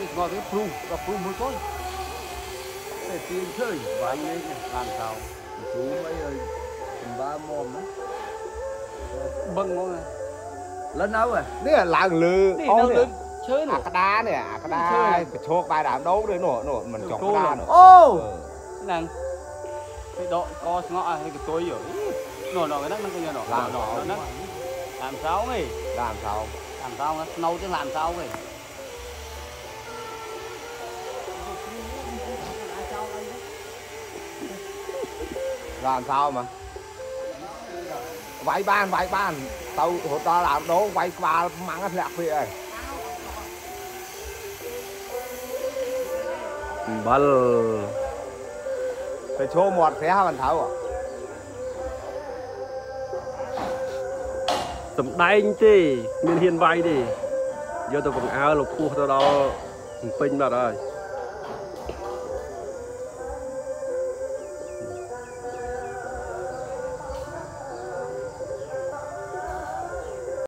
Ít ngồi với pru, gặp pru mỗi con Để tiền chơi và lên này, làm sao Chú mấy ơi, ba mồm á vâng, vâng Bâng ngon à Lên đâu rồi? Nè làng lư, ô lên chơi nữa. Akada nè, Akada cái chốt bài đám đấu đấy nổ nổ mình chọn Akada nữa. Ô. Nàng. Cái độ co ngọ hay cái tôi rồi. Nổ nổ cái đó, nó cái nổ. Làm nổ nó. Làm sao nghỉ? Làm sao? Làm sao nó nấu chứ làm sao nghỉ? ដើមថោកមកវាយបានវាយបានទៅរត់ដល់ដើមដូងវាយក្បាលម៉ាំងធ្លាក់ពីអី bal ទៅឈោមាត់ស្រះមិនត្រូវហ៎ សំដែងទេមានហ៊ានវាយទេយកទៅបង្អើលោកពោះទៅដល់ពេញបាត់ហើយ